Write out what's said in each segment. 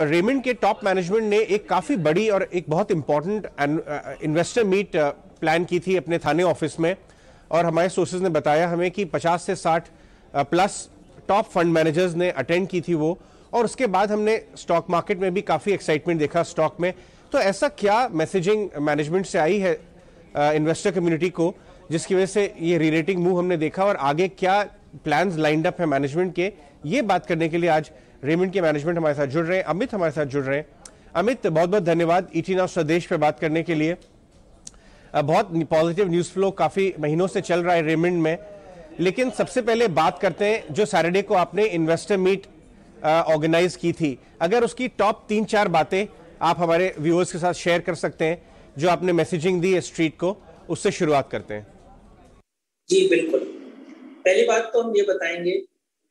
Raymond के top management ने एक काफ़ी बड़ी और एक बहुत इंपॉर्टेंट इन्वेस्टर मीट प्लान की थी अपने थाने ऑफ़िस में। और हमारे सोर्सेज ने बताया हमें कि 50 से 60 प्लस टॉप फंड मैनेजर्स ने अटेंड की थी वो। और उसके बाद हमने स्टॉक मार्केट में भी काफ़ी एक्साइटमेंट देखा स्टॉक में। तो ऐसा क्या मैसेजिंग मैनेजमेंट से आई है इन्वेस्टर कम्युनिटी को, जिसकी वजह से ये रिलेटिंग मूव हमने देखा? और आगे क्या प्लान्स लाइंड अप है मैनेजमेंट के? ये बात करने के लिए आज रेमंड के मैनेजमेंट हमारे साथ जुड़ रहे हैं, अमित हमारे साथ जुड़ रहे हैं। अमित बहुत बहुत धन्यवाद ईटी नाउ स्वदेश पे बात करने के लिए। बहुत पॉजिटिव न्यूज़ फ्लो काफ़ी महीनों से चल रहा है रेमंड में। लेकिन सबसे पहले बात करते हैं जो सैटरडे को आपने इन्वेस्टर मीट ऑर्गेनाइज की थी। अगर उसकी टॉप तीन चार बातें आप हमारे व्यूअर्स के साथ शेयर कर सकते हैं, जो आपने मैसेजिंग दी है स्ट्रीट को, उससे शुरुआत करते हैं। जी, बिल्कुल। पहली बात तो हम ये बताएँगे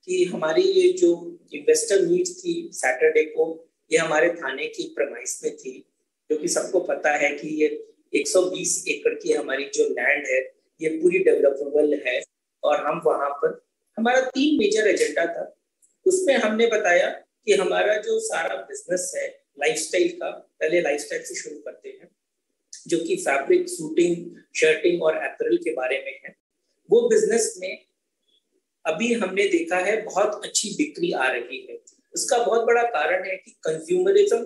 कि हमारी ये जो इन्वेस्टर मीट थी सैटरडे को, ये हमारे थाने की प्रमाइस में थी, जो कि सबको पता है कि ये 120 एकड़ की हमारी जो लैंड है, ये पूरी डेवलपेबल है और हम वहाँ पर, हमारा तीन मेजर एजेंडा था। उसमें हमने बताया कि हमारा जो सारा बिज़नेस है लाइफस्टाइल का, पहले लाइफस्टाइल से शुरू करते हैं, जो कि फैब्रिक सूटिंग शर्टिंग और एपरल के बारे में है। वो बिज़नेस में अभी हमने देखा है, बहुत अच्छी बिक्री आ रही है। उसका बहुत बड़ा कारण है कि कंज्यूमरिज्म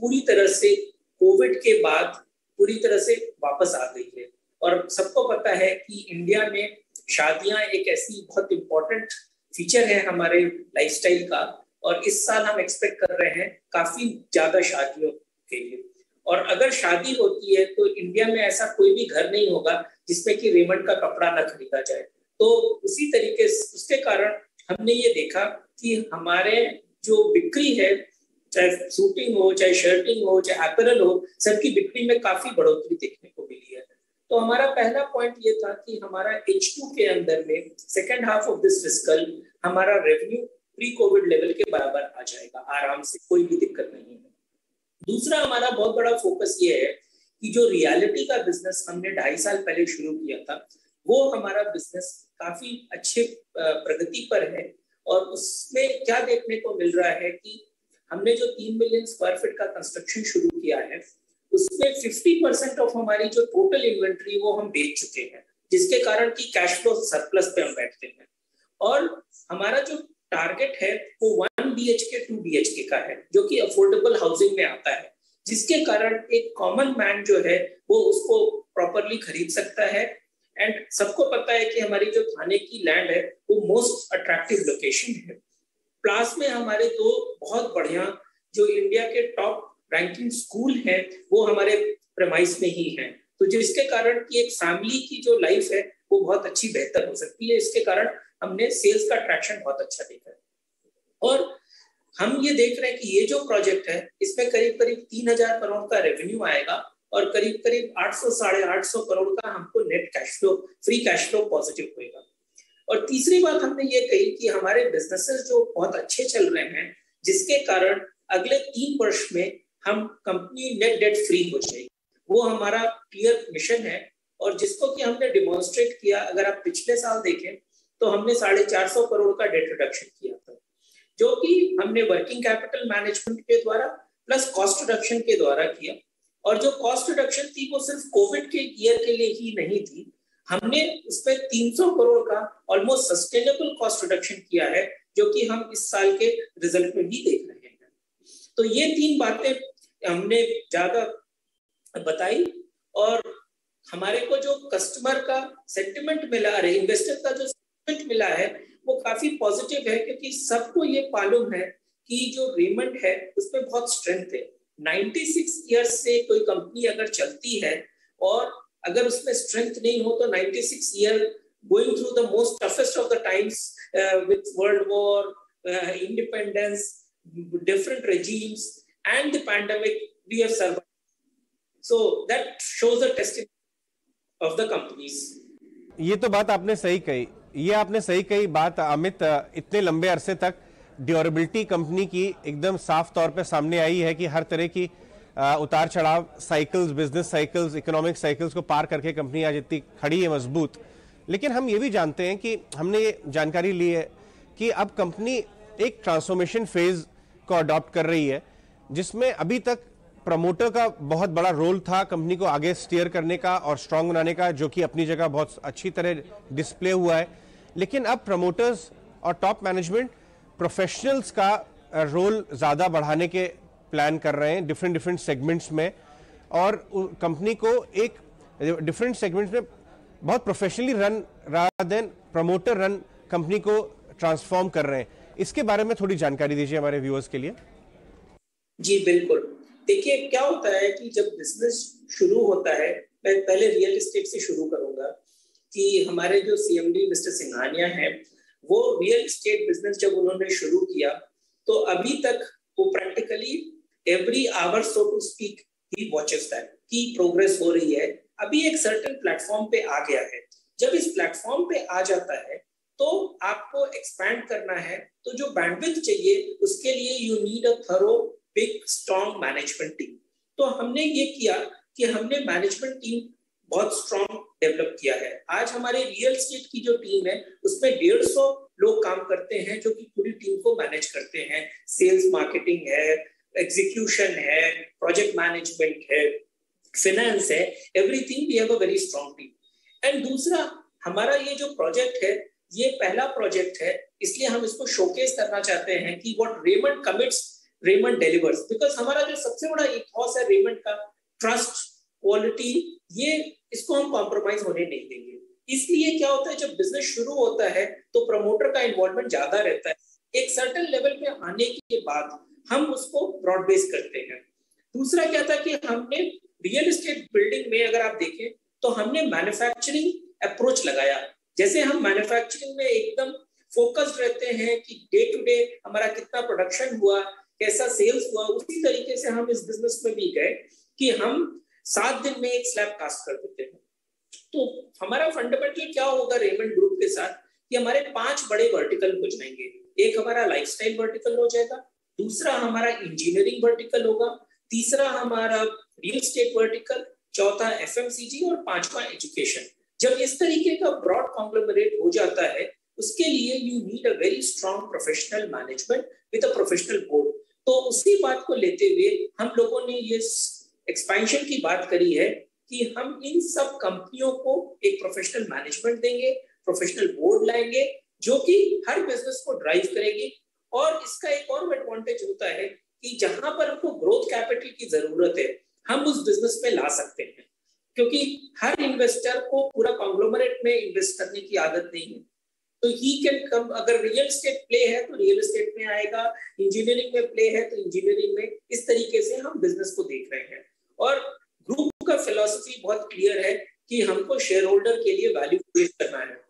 पूरी तरह से कोविड के बाद पूरी तरह से वापस आ गई है। और सबको पता है कि इंडिया में शादियाँ एक ऐसी बहुत इंपॉर्टेंट फीचर है हमारे लाइफस्टाइल का, और इस साल हम एक्सपेक्ट कर रहे हैं काफ़ी ज़्यादा शादियों के लिए। और अगर शादी होती है तो इंडिया में ऐसा कोई भी घर नहीं होगा जिसमें कि रेमंड का कपड़ा न खरीदा जाए। तो उसी तरीके उसके कारण हमने ये देखा कि हमारे जो बिक्री है, चाहे सूटिंग हो, चाहे शर्टिंग हो, चाहे एपरल हो, सबकी बिक्री में काफ़ी बढ़ोतरी देखने को मिली है। तो हमारा पहला पॉइंट ये था कि हमारा एच टू के अंदर में second half of this physical हमारा रेवेन्यू प्री कोविड लेवल के बराबर आ जाएगा, आराम से, कोई भी दिक्कत नहीं है। दूसरा हमारा बहुत बड़ा फोकस ये है कि जो रियलिटी का बिज़नेस हमने ढाई साल पहले शुरू किया था, वो हमारा बिज़नेस काफ़ी अच्छे प्रगति पर है और उसमें क्या देखने को मिल रहा है कि हमने जो तीन मिलियन स्क्वायर फीट का कंस्ट्रक्शन शुरू किया है, उसमें 50 परसेंट ऑफ़ हमारी जो टोटल इन्वेंट्री वो हम बेच चुके हैं, जिसके कारण की कैश फ्लो सरप्लस पे हम बैठते हैं। और हमारा जो टारगेट है वो one B H K two B H K का है, जो कि अफोर्डेबल हाउसिंग में आता है, जिसके कारण एक कॉमन मैन जो है वो उसको प्रॉपरली खरीद सकता है एंड सबको पता है कि हमारी जो थाने की लैंड है, वो मोस्ट अट्रैक्टिव लोकेशन है। प्लास में हमारे दो बहुत बढ़िया, जो इंडिया के टॉप रैंकिंग स्कूल है, वो हमारे प्रमाइस में ही है। तो जिसके कारण की एक फैमिली की जो लाइफ है, वो बहुत अच्छी बेहतर हो सकती है। इसके कारण हमने सेल्स का ट्रैक्शन बहुत अच्छा देखा है। और हम ये देख रहे हैं कि ये जो प्रोजेक्ट है, इसमें करीब करीब तीन हज़ार करोड़ का रेवेन्यू आएगा। और करीब करीब आठ सौ, साढ़े आठ करोड़ का हमको net cash flow free cash flow positive होएगा। और तीसरी बात हमने ये कही कि हमारे बिजनेसेस जो बहुत अच्छे चल रहे हैं, जिसके कारण अगले तीन वर्ष में हम कंपनी नेट डेट फ्री हो जाएगी। वो हमारा क्लियर मिशन है और जिसको कि हमने डिमॉन्स्ट्रेट किया, अगर आप पिछले साल देखें तो हमने साढ़े चार सौ करोड़ का डेट रिडक्शन किया था, जो कि हमने वर्किंग कैपिटल मैनेजमेंट के द्वारा प्लस कॉस्ट रिडक्शन के द्वारा किया। और जो कॉस्ट रिडक्शन थी वो सिर्फ़ कोविड के ईयर के लिए ही नहीं थी। हमने उसमें 300 करोड़ का ऑलमोस्ट सस्टेनेबल कॉस्ट रिडक्शन किया है, जो कि हम इस साल के रिज़ल्ट में भी देख रहे हैं। तो ये तीन बातें हमने ज़्यादा बताई और हमारे को जो कस्टमर का सेंटिमेंट मिला है इन्वेस्टर का जो सेंटिमेंट मिला है, वो काफ़ी पॉजिटिव है, क्योंकि सबको ये मालूम है कि जो रेमंड है, उसमें बहुत स्ट्रेंथ है। 96 इयर्स से कोई कंपनी अगर चलती है और अगर उसमें स्ट्रेंथ नहीं हो तो 96 year going through the most toughest of the times with world war independence different regimes, and the pandemic, we have survived. So, that shows a testimony of the companies. ये तो बात आपने सही कही। ये आपने सही कही बात, अमित, इतने लंबे अरसे तक। ड्यूरेबिलिटी कंपनी की एकदम साफ़ तौर पे सामने आई है कि हर तरह की उतार चढ़ाव cycles business cycles economic cycles को पार करके कंपनी आज इतनी खड़ी है, मज़बूत। लेकिन हम ये भी जानते हैं कि हमने ये जानकारी ली है कि अब कंपनी एक ट्रांसफॉर्मेशन फ़ेज़ को अडॉप्ट कर रही है, जिसमें अभी तक प्रमोटर का बहुत बड़ा रोल था कंपनी को आगे स्टीयर करने का और स्ट्रांग बनाने का, जो कि अपनी जगह बहुत अच्छी तरह डिस्प्ले हुआ है। लेकिन अब प्रमोटर्स और टॉप मैनेजमेंट प्रोफेशनल्स का रोल ज़्यादा बढ़ाने के प्लान कर रहे हैं डिफरेंट डिफरेंट सेगमेंट्स में। और कंपनी को एक डिफरेंट सेगमेंट्स में बहुत professionally run rather than promoter run company को ट्रांसफॉर्म कर रहे हैं। इसके बारे में थोड़ी जानकारी दीजिए हमारे व्यूअर्स के लिए। जी, बिल्कुल। देखिए, क्या होता है कि जब बिज़नेस शुरू होता है, मैं पहले रियल एस्टेट से शुरू करूँगा कि हमारे जो सीएमडी मिस्टर सिंघानिया हैं वो रियल एस्टेट बिज़नेस जब उन्होंने शुरू किया तो अभी तक वो practically every hour so to speak he watches that की प्रोग्रेस हो रही है। अभी एक सर्टन प्लेटफॉर्म पे आ गया है। जब इस प्लेटफॉर्म पे आ जाता है तो आपको एक्सपैंड करना है। तो जो बैंडविथ चाहिए, उसके लिए you need a thorough big strong management team तो हमने ये किया कि हमने मैनेजमेंट टीम बहुत स्ट्रॉन्ग डेवलप किया है। आज हमारे रियल स्टेट की जो टीम है, उसमें डेढ़ सौ लोग काम करते हैं जो कि पूरी टीम को मैनेज करते हैं। सेल्स मार्केटिंग है, एग्जीक्यूशन है, प्रोजेक्ट मैनेजमेंट है फिनेंस है everything we have a very strong team and दूसरा, हमारा ये जो प्रोजेक्ट है, ये पहला प्रोजेक्ट है, इसलिए हम इसको शोकेस करना चाहते हैं कि what Raymond commits Raymond delivers because हमारा जो सबसे बड़ा इथॉस है रेमंड का ट्रस्ट क्वालिटी ये इसको हम कॉम्प्रोमाइज होने नहीं देंगे। इसलिए क्या होता है, जब बिज़नेस शुरू होता है तो प्रमोटर का इन्वॉल्वमेंट ज़्यादा रहता है। एक सर्टन लेवल पे आने के बाद हम उसको ब्रॉड बेस करते हैं। दूसरा क्या था कि हमने रियल एस्टेट बिल्डिंग में अगर आप देखें तो हमने मैन्युफैक्चरिंग अप्रोच लगाया। जैसे हम मैन्युफैक्चरिंग में एकदम फोकस्ड रहते हैं कि डे टू डे हमारा कितना प्रोडक्शन हुआ, कैसा सेल्स हुआ, उसी तरीके से हम इस बिज़नेस में भी गए कि हम सात दिन में एक स्लैब कास्ट कर देते हैं। तो हमारा फंडामेंटल क्या होगा रेमंड ग्रुप के साथ? कि हमारे पाँच बड़े वर्टिकल हो जाएँगे एक हमारा लाइफस्टाइल वर्टिकल हो जाएगा, दूसरा हमारा इंजीनियरिंग वर्टिकल होगा, तीसरा हमारा रियल स्टेट वर्टिकल चौथा एफएमसीजी और पांचवा एजुकेशन जब इस तरीके का ब्रॉड कॉन्ग्लोमरेट हो जाता है, उसके लिए you need a very strong professional management with a professional board तो उसी बात को लेते हुए हम लोगों ने ये एक्सपेंशन की बात करी है कि हम इन सब कंपनियों को एक प्रोफेशनल मैनेजमेंट देंगे प्रोफेशनल बोर्ड लाएँगे, जो कि हर बिज़नेस को ड्राइव करेगी। और इसका एक और एडवांटेज होता है कि जहाँ पर हमको ग्रोथ कैपिटल की ज़रूरत है, हम उस बिज़नेस में ला सकते हैं। क्योंकि हर इन्वेस्टर को पूरा कॉन्ग्लोमरेट में इन्वेस्ट करने की आदत नहीं है। तो ही कैन कम अगर रियल स्टेट प्ले है तो रियल एस्टेट में आएगा इंजीनियरिंग में प्ले है तो इंजीनियरिंग में, इस तरीके से हम बिज़नेस को देख रहे हैं। और ग्रुप का फिलोसफी बहुत क्लियर है कि हमको शेयर होल्डर के लिए वैल्यू क्रिएट करना है।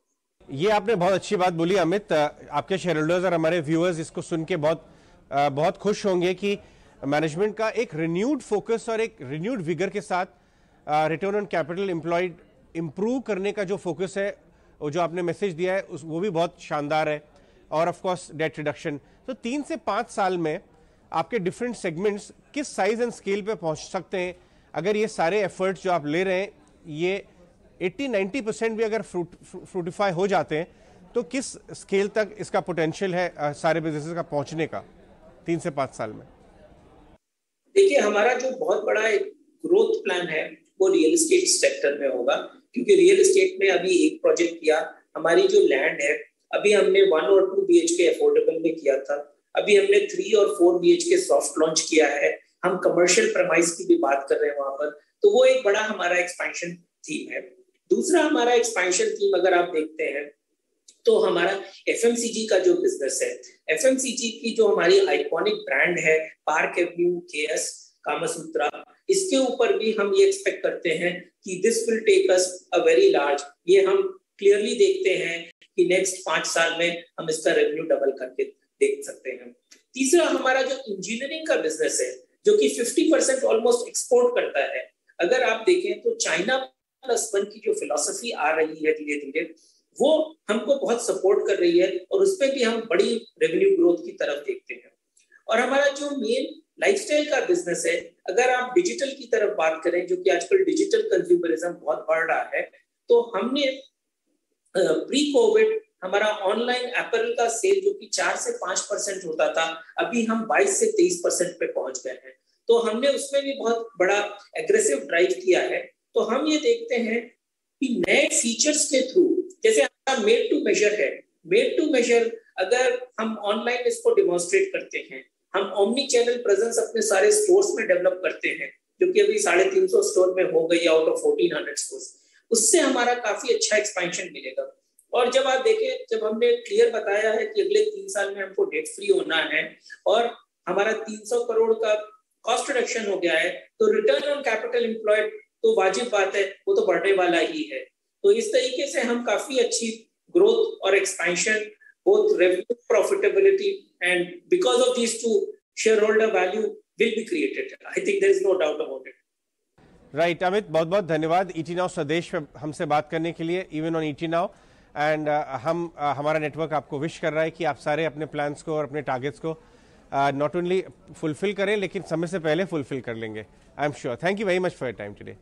ये आपने बहुत अच्छी बात बोली, अमित। आपके शेयर होल्डर्स और हमारे व्यूअर्स इसको सुन के बहुत बहुत खुश होंगे कि मैनेजमेंट का एक रिन्यूड फोकस और एक रिन्यूड विगर के साथ return on capital employed improve करने का जो फोकस है वो जो आपने मैसेज दिया है, उस, वो भी बहुत शानदार है। और ऑफ़ कोर्स डेट रिडक्शन तो तीन से पाँच साल में आपके डिफरेंट सेगमेंट्स किस साइज़ एंड स्केल पे पहुँच सकते हैं। अगर ये सारे एफर्ट्स जो आप ले रहे हैं, ये 80-90 परसेंट भी अगर फ्रूट फ्रूटिफाई हो जाते हैं तो किस स्केल तक इसका पोटेंशियल है सारे बिज़नेस का पहुँचने का तीन से पाँच साल में? देखिए, हमारा जो बहुत बड़ा एक ग्रोथ प्लान है, वो रियल एस्टेट सेक्टर में होगा। क्योंकि रियल एस्टेट में अभी एक प्रोजेक्ट किया, हमारी जो लैंड है, अभी हमने वन और two B H K affordable में किया था। अभी हमने थ्री और four B H K soft launch किया है। हम कमर्शियल प्रमाइज की भी बात कर रहे हैं वहाँ पर। तो वो एक बड़ा हमारा एक्सपेंशन थीम है। दूसरा हमारा एक्सपेंशन थीम अगर आप देखते हैं तो हमारा एफएमसीजी का जो बिज़नेस है एफएमसीजी की जो हमारी आइकॉनिक ब्रांड है Park Avenue K S Kamasutra इसके ऊपर भी हम ये एक्सपेक्ट करते हैं कि this will take us a very large ये हम क्लियरली देखते हैं कि नेक्स्ट पाँच साल में हम इसका रेवेन्यू डबल करके देख सकते हैं। तीसरा, हमारा जो इंजीनियरिंग का बिज़नेस है, जो कि 50 परसेंट ऑलमोस्ट एक्सपोर्ट करता है, अगर आप देखें तो चाइना प्लस वन की जो फिलोसफी आ रही है धीरे धीरे, वो हमको बहुत सपोर्ट कर रही है और उस पर भी हम बड़ी रेवेन्यू ग्रोथ की तरफ़ देखते हैं। और हमारा जो मेन लाइफस्टाइल का बिज़नेस है, अगर आप डिजिटल की तरफ़ बात करें, जो कि आजकल डिजिटल कंज्यूमरिज्म बहुत बढ़ रहा है तो हमने प्री कोविड हमारा ऑनलाइन एप्पल का सेल जो कि चार से पाँच परसेंट होता था, अभी हम बाईस से तेईस परसेंट पे पहुँच गए हैं। तो हमने उसमें भी बहुत बड़ा एग्रेसिव ड्राइव किया है। तो हम ये देखते हैं कि नए फीचर्स के थ्रू जैसे हमारा मेड टू मेजर है। मेड टू मेजर अगर हम ऑनलाइन इसको डिमोन्स्ट्रेट करते हैं, हम ओमनी चैनल प्रेजेंस अपने सारे स्टोर्स में डेवलप करते हैं, जो कि अभी साढ़े तीन सौ स्टोर में हो गई out of fourteen hundred store उससे हमारा काफ़ी अच्छा एक्सपेंशन मिलेगा। और जब आप देखें, जब हमने क्लियर बताया है कि अगले तीन साल में हमको डेट फ्री होना है और हमारा 300 करोड़ का कॉस्ट रिडक्शन हो गया है तो रिटर्न ऑन कैपिटल एम्प्लॉयड तो वाजिब बात है, वो तो बढ़ने वाला ही है। तो इस तरीके से हम काफ़ी अच्छी ग्रोथ और expansion both revenue, profitability and because of these two, shareholder value will be created. I think there is no doubt about it. Right Amit बहुत बहुत धन्यवाद ईटी नाउ स्वदेश हमसे बात करने के लिए even on ET Now and हम uh, हमारा नेटवर्क आपको विश कर रहा है कि आप सारे अपने प्लान्स को और अपने टारगेट्स को नॉट ओनली फुलफिल करें लेकिन समय से पहले फुलफिल कर लेंगे। I am sure thank you very much for your time today